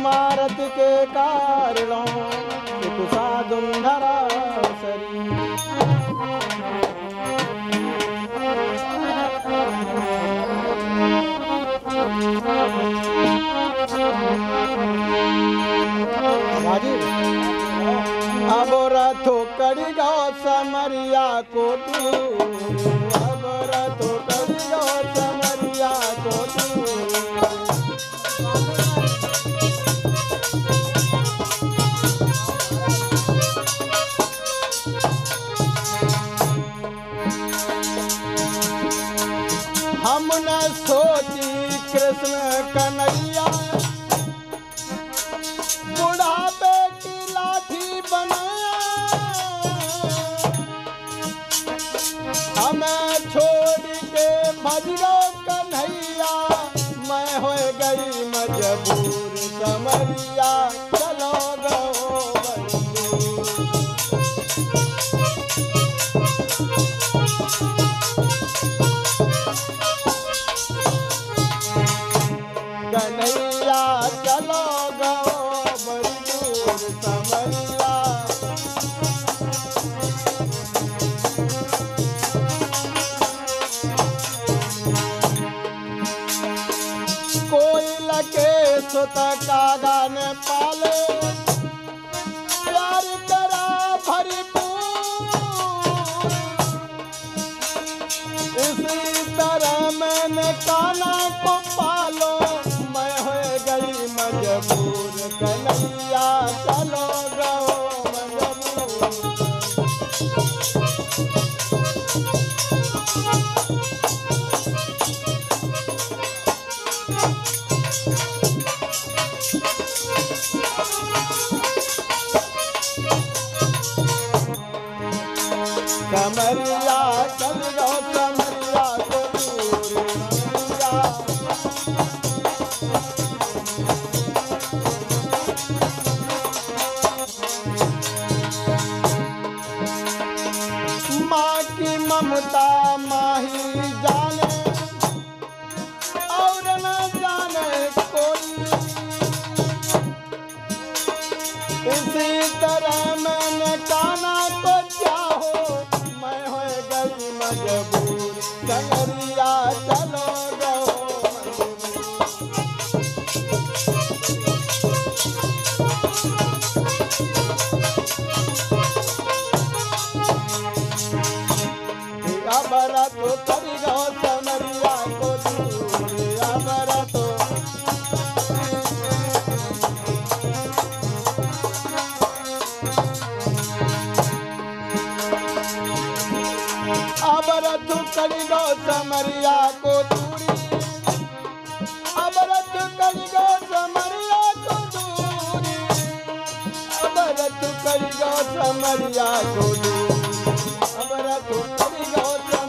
कुमारत के कारणों कुसा धरा सरी अब रथो करी गो समरिया को तू, अब रथो कन्हैया। बुढ़ापे की लाठी बनाया हमें छोड़ के कन्हैया लके सुत कागा ने पाले। प्यार करा भरपूर। इसी तरह मैंने काना को की ममता माही जाने, और न जाने कोई। इसी तरह मैंने काना को चाहो मैं हो गई मजबूर अबरत कर गो समरिया को दूरी। अमरथ करी गो समरिया को दूरी। अमरथ करी गो समरिया को दूरी। अमरथ करी गो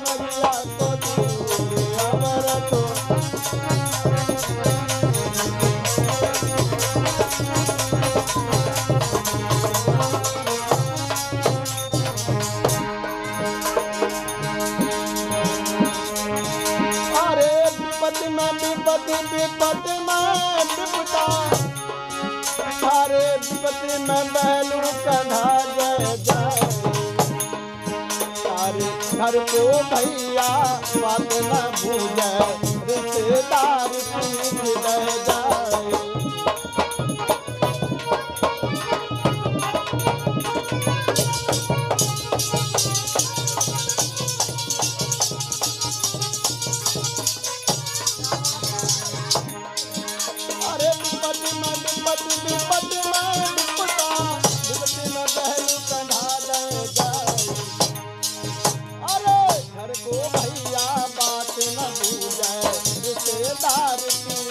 विपत्ति में विपद विपत्ति में विपता अरे विपत्ति में बहलू कन्हा जय अरे घर को भैया बात न रिश्तेदार घर को भैया बात न भूल रिश्तेदार पीछे